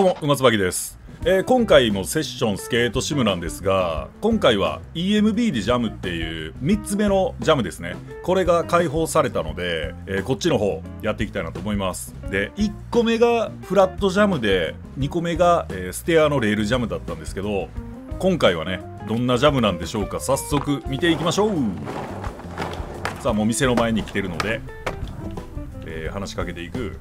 どうも、うまつばきです。えー今回もセッションスケートシムなんですが、今回は EMB でジャムっていう3つ目のジャムですね。これが解放されたので、えーこっちの方やっていきたいなと思います。で、1個目がフラットジャムで、2個目が、えーステアのレールジャムだったんですけど、今回はね、どんなジャムなんでしょうか。早速見ていきましょう。さあ、もう店の前に来てるので、え話しかけていく。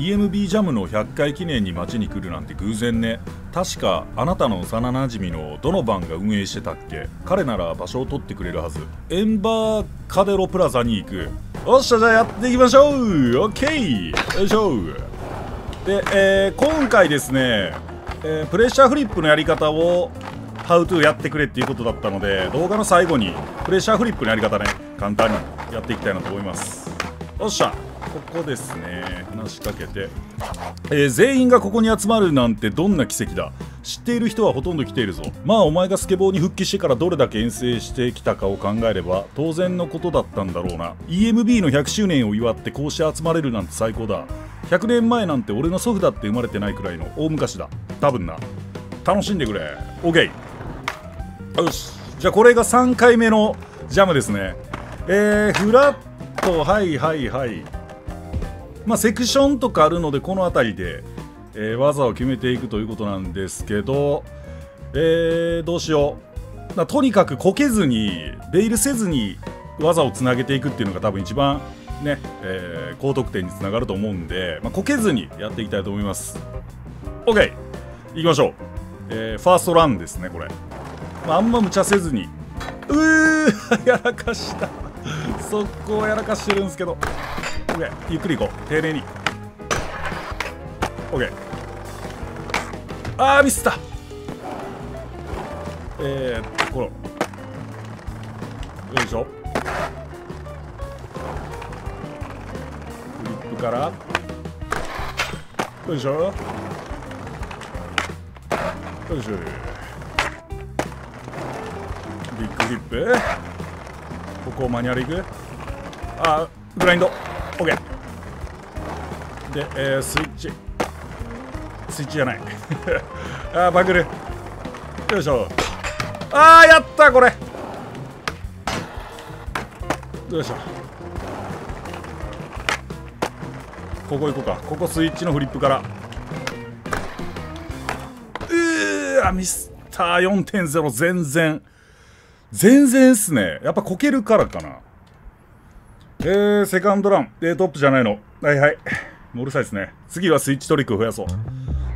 EMB ジャムの100回記念に街に来るなんて偶然ね。確かあなたの幼なじみのドノバンが運営してたっけ。彼なら場所を取ってくれるはず。エンバーカデロプラザに行く。おっしゃじゃあやっていきましょう。オッケー。よいしょ。で、えー今回ですね、えープレッシャーフリップのやり方を How to やってくれっていうことだったので動画の最後にプレッシャーフリップのやり方ね簡単にやっていきたいなと思います。おっしゃ。ここですね。話しかけて、えー全員がここに集まるなんてどんな奇跡だ。知っている人はほとんど来ているぞ。まあお前がスケボーに復帰してからどれだけ遠征してきたかを考えれば当然のことだったんだろうな。EMB の100周年を祝ってこうして集まれるなんて最高だ。100年前なんて俺の祖父だって生まれてないくらいの大昔だ。多分な。楽しんでくれ。OK よし。じゃあこれが3回目のジャムですね。えー、フラット。はいはいはい。まあセクションとかあるのでこの辺りで、えー技を決めていくということなんですけどえー、どうしよう。まあとにかくこけずにベイルせずに技をつなげていくっていうのが多分一番ね、えー高得点につながると思うんで、まあ、こけずにやっていきたいと思います。OK いきましょう、えーファーストランですねこれ。まあ、あんま無茶せずに。うーやらかした。速攻やらかしてるんですけど。OK ゆっくり行こう。丁寧に。OK あーミスった。えー、この。よいしょ。フリップから。よいしょ。よいしょ。ビッグフリップ。ここをマニュアルいく。あグラインド。OK で、えー、スイッチ。スイッチじゃない。あーバグルよいしょ。あーやったこれ。よいしょ。ここ行こうか。ここスイッチのフリップから。うーわミスった4.0全然。全然っすね。やっぱこけるからかな。えー、セカンドラン、えー、トップじゃないの。はいはい。もううるさいですね。次はスイッチトリックを増やそう。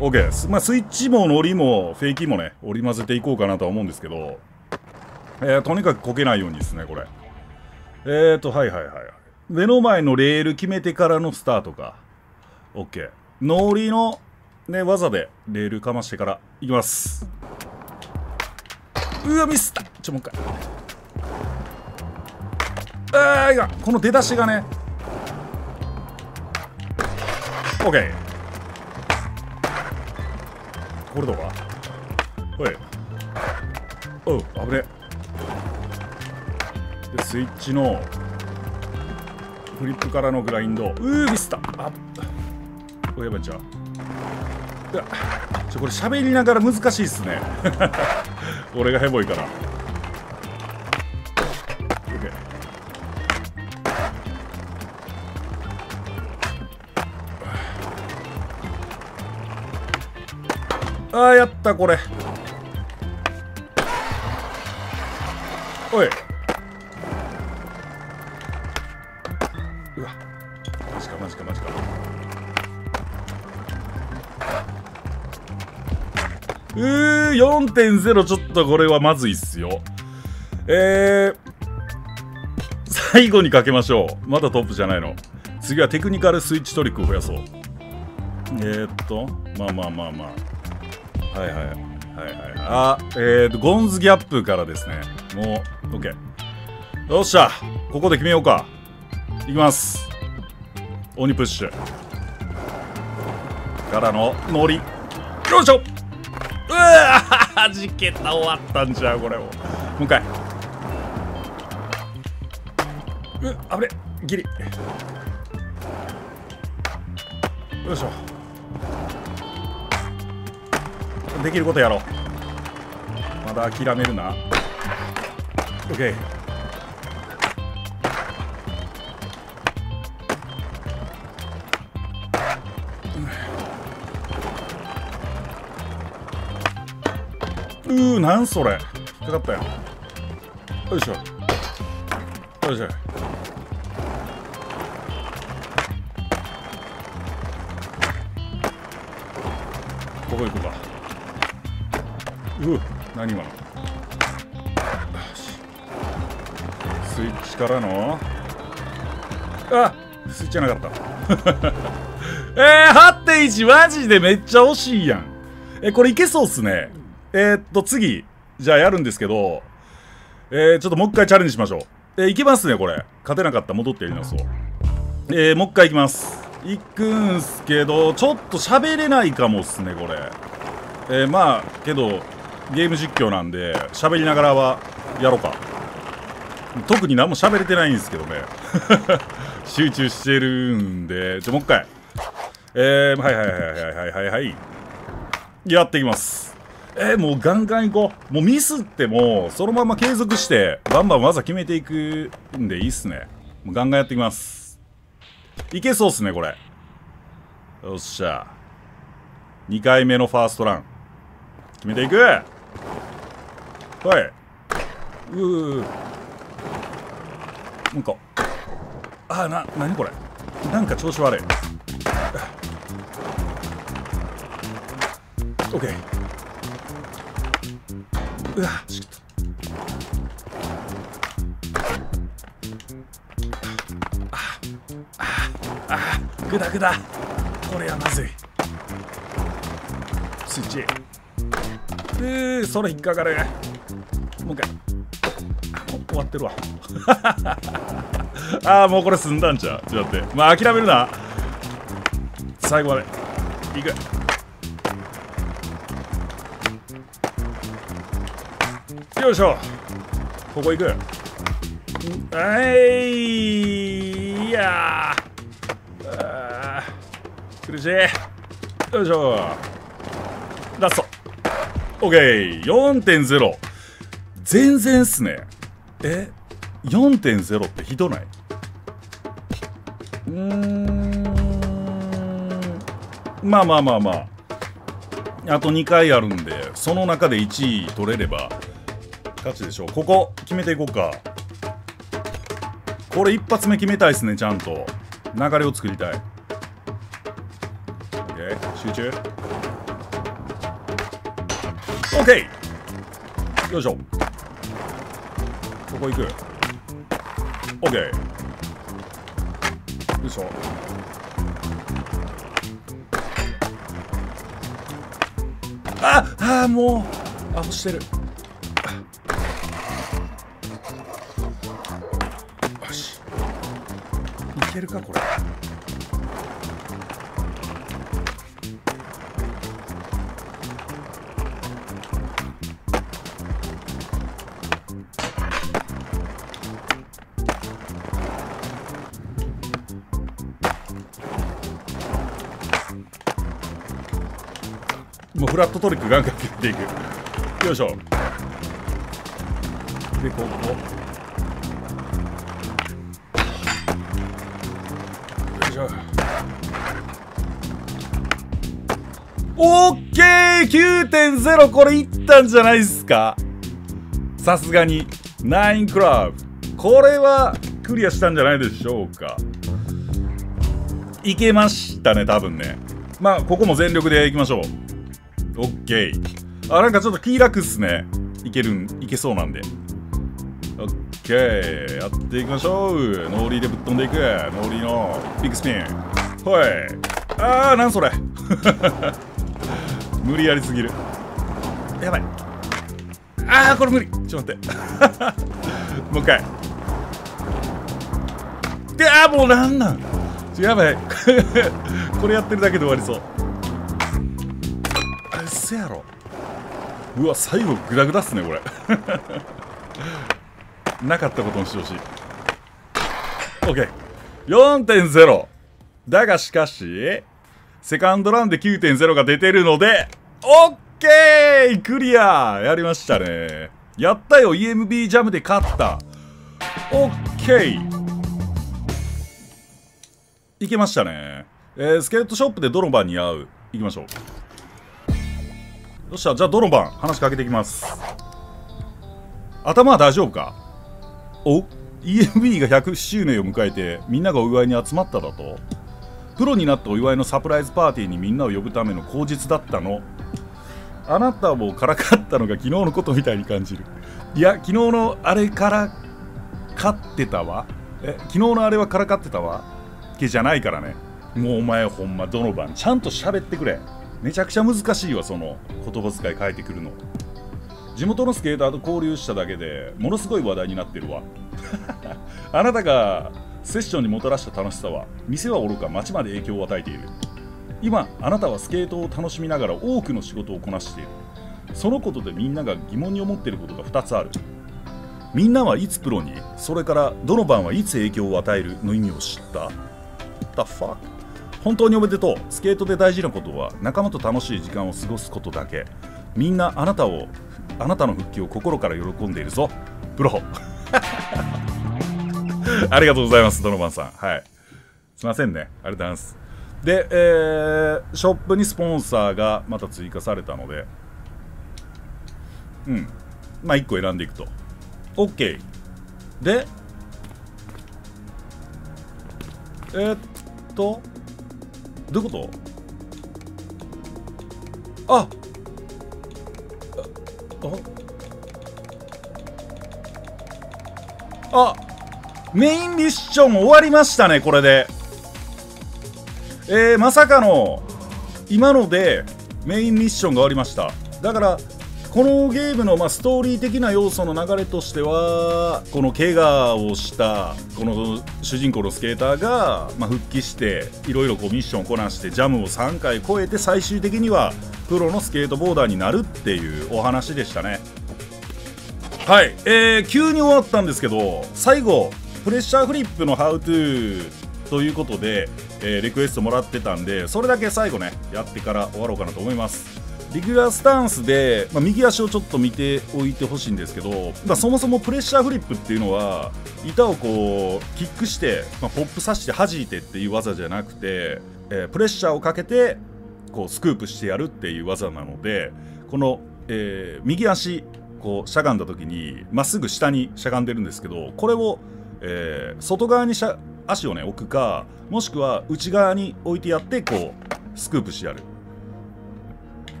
OK ですまあスイッチもノリもフェイキーもね織り交ぜていこうかなとは思うんですけど。えー、とにかくこけないようにですねこれ。えーとはいはいはい目の前のレール決めてからのスタートか。OK ノリのね技でレールかましてからいきます。うわミスった。ちょもう一回。あいやこの出だしがね。OK これどうかおい。おう危ね。でスイッチのフリップからのグラインド。うーミスった。あっ。おやばいちゃううわちょこれ喋りながら難しいっすね。俺がヘボいから。あーやったこれ。おい。うわマジかマジかマジか。うー4.0ちょっとこれはまずいっすよ。えー、最後にかけましょう。まだトップじゃないの。次はテクニカルスイッチトリックを増やそう。えー、っとまあまあまあまあ。はいはい。はいはいあえー、っとゴンズギャップからですね。もう OK よっしゃ。ここで決めようか。いきます。鬼プッシュ。からのノリ。よいしょ。うわはじけた終わったんちゃこれをもう一回。うあぶね。ギリ。よいしょ。できることやろう。まだ諦めるな。OK うーなんそれ。引っかかったよ。よいしょ。よいしょ。ここ行くか。うう何今のよし。スイッチからの。あスイッチじゃなかった。えー、8.1マジでめっちゃ惜しいやん。えこれいけそうっすね。えー、っと次。じゃあやるんですけど。えー、ちょっともう一回チャレンジしましょう。えー、いけますねこれ。勝てなかった。戻ってやり直そう。えー、もう一回いきます。行くんすけどちょっと喋れないかもっすねこれ。えー、まあけどゲーム実況なんで喋りながらはやろうか。特に何も喋れてないんですけどね。集中してるんで。じゃもう一回。えー、はいはいはいはいはいはいやっていきます。えー、もうガンガンいこう。もうミスってもそのまま継続してバンバン技決めていくんでいいっすね。もうガンガンやっていきます。いけそうっすねこれ。よっしゃ。2回目のファーストラン。決めていく。はい。うー。なんか。あな何これ。なんか調子悪い。オッケーうわ。しあああグダグダ。これはまずい。スイッチ。うーそれ引っかかる。もう一回。もう終わってるわ。ああもうこれ済んだんちゃう。ちょっと待って。まあ諦めるな。最後まで。いく。よいしょ。ここ行く。はいいやー。苦しい。よいしょ。ラスト。OK4.0 全然っすね。え？4.0ってひどない？うーん。まあまあまあまあ。あと2回あるんでその中で1位取れれば勝ちでしょう。ここ決めていこうか。これ一発目決めたいっすねちゃんと。流れを作りたい。OK 集中。OK よいしょここ行く。OK よいしょ。ああもう。あ押してる。よし。いけるかこれ。フラットトリックガンガン決めていく。よいしょ。でここ。よいしょ。オッケー !9.0 これいったんじゃないっすか？さすがに。9クラブこれはクリアしたんじゃないでしょうか。いけましたね多分ね。まあここも全力でいきましょう。オッケーあなんかちょっと気楽っすね。いけるんいけそうなんで。オッケーやっていきましょう。ノーリーでぶっ飛んでいく。ノーリーのビッグスピン。ほい。あーなんそれ。無理やりすぎる。やばい。あーこれ無理。ちょっと待って。もう一回。であーもうなんなん。やばい。これやってるだけで終わりそう。せやろうわ最後グダグダっすねこれ なかったことにしてほしい OK4.0 だがしかしセカンドランで9.0が出てるので、オッケークリアやりましたね。やったよ !EMB ジャムで勝った。オッケーいけましたね。えー、スケートショップでドロバンに会う？行きましょう。よっしゃ、じゃあドロバン、話しかけていきます。頭は大丈夫か？お ?EMB が100周年を迎えて、みんながお祝いに集まっただと？プロになったお祝いのサプライズパーティーにみんなを呼ぶための口実だったの？あなたもからかったのが昨日のことみたいに感じる。いや昨日のあれからかってたわ。え昨日のあれはからかってたわ。けじゃないからね。もうお前ほんまどの晩ちゃんと喋ってくれ。めちゃくちゃ難しいわその言葉遣い変えてくるの。地元のスケーターと交流しただけでものすごい話題になってるわ。あなたがセッションにもたらした楽しさは店はおろか街まで影響を与えている。今あなたはスケートを楽しみながら多くの仕事をこなしている。そのことでみんなが疑問に思っていることが2つある。みんなはいつプロに？それからどの番はいつ影響を与える？の意味を知った。The fuck? 本当におめでとう。スケートで大事なことは仲間と楽しい時間を過ごすことだけ。みんなあなたをあなたの復帰を心から喜んでいるぞ。プロ ありがとうございますドノバンさん。はい。すいませんね。ありがとうございます。で、えー、ショップにスポンサーがまた追加されたので。うん。まあ1個選んでいくと。OK でえー、っとどういうこと？ああメインミッション終わりましたねこれで。えー、まさかの今のでメインミッションが終わりました。だからこのゲームのまあストーリー的な要素の流れとしてはこの怪我をしたこの主人公のスケーターがまあ復帰していろいろミッションをこなしてジャムを3回超えて最終的にはプロのスケートボーダーになるっていうお話でしたね。はい、えー、急に終わったんですけど最後プレッシャーフリップのハウトゥーということで、えー、リクエストもらってたんでそれだけ最後ねやってから終わろうかなと思います。レギュラースタンスで、まあ、右足をちょっと見ておいてほしいんですけど、まあ、そもそもプレッシャーフリップっていうのは板をこうキックして、まあ、ポップさして弾いてっていう技じゃなくて、えー、プレッシャーをかけてこうスクープしてやるっていう技なのでこの、えー、右足こうしゃがんだ時にまっすぐ下にしゃがんでるんですけどこれを、えー、外側にしゃ足をね置くかもしくは内側に置いてやってこうスクープしてやる。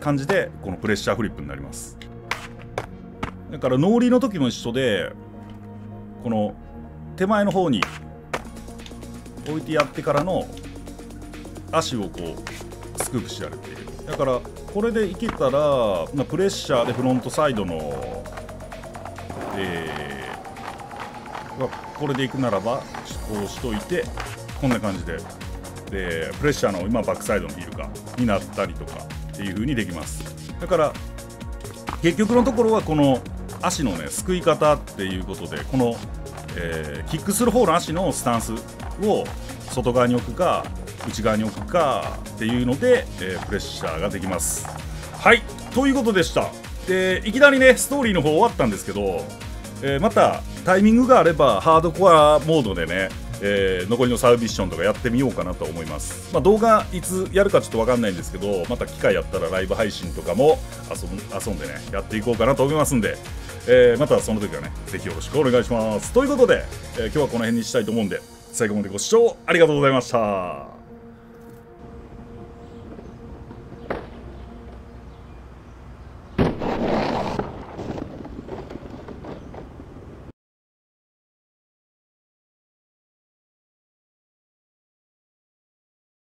感じでこのプレッシャーフリップになります。だからノーリーの時も一緒でこの手前の方に置いてやってからの足をこうスクープしてやるっていう。だからこれでいけたら、まあ、プレッシャーでフロントサイドのえー、これでいくならばこうしといてこんな感じで。でプレッシャーの今バックサイドのヒールかになったりとか。っていう風にできます。だから結局のところはこの足のねすくい方っていうことでこの、えー、キックする方の足のスタンスを外側に置くか内側に置くかっていうので、えー、プレッシャーができます。はいということでした。でいきなりねストーリーの方終わったんですけど、えー、またタイミングがあればハードコアモードでねえー、残りのサービスションとかやってみようかなと思います、まあ、動画いつやるかちょっと分かんないんですけどまた機会やったらライブ配信とかも遊んでねやっていこうかなと思いますんで、えー、またその時はね是非よろしくお願いします。ということで、えー、今日はこの辺にしたいと思うんで最後までご視聴ありがとうございました。